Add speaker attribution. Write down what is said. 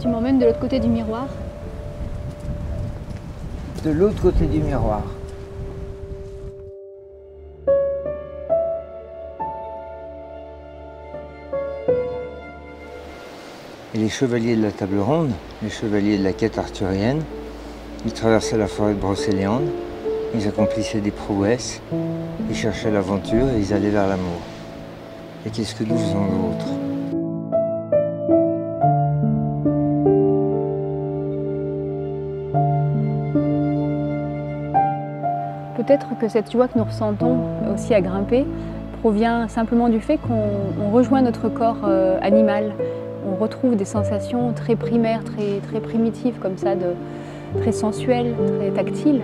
Speaker 1: Tu m'emmènes de l'autre côté du miroir
Speaker 2: De l'autre côté du miroir. Et les chevaliers de la table ronde, les chevaliers de la quête arthurienne, ils traversaient la forêt de Brocéliande, ils accomplissaient des prouesses, ils cherchaient l'aventure et ils allaient vers l'amour. Et qu'est-ce que nous faisons d'autre
Speaker 1: Peut-être que cette joie que nous ressentons aussi à grimper provient simplement du fait qu'on rejoint notre corps euh, animal. On retrouve des sensations très primaires, très, très primitives comme ça, très sensuelles, très tactiles.